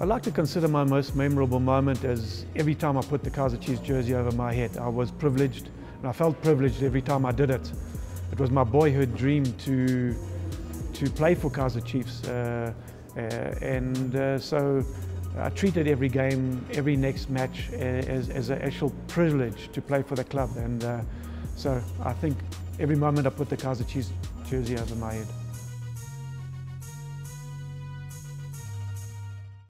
I like to consider my most memorable moment as every time I put the Kaizer Chiefs jersey over my head. I was privileged and I felt privileged every time I did it. It was my boyhood dream to, to play for Kaizer Chiefs. Uh, uh, and uh, so I treated every game, every next match uh, as, as an actual privilege to play for the club. And uh, so I think every moment I put the Kaizer Chiefs jersey over my head.